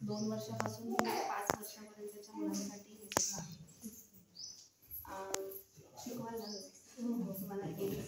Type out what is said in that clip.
दोन वर्षापासून पाच वर्षापर्यंतच्या मुलांसाठी हे सगळं शिकवायला तुम्हाला ए बी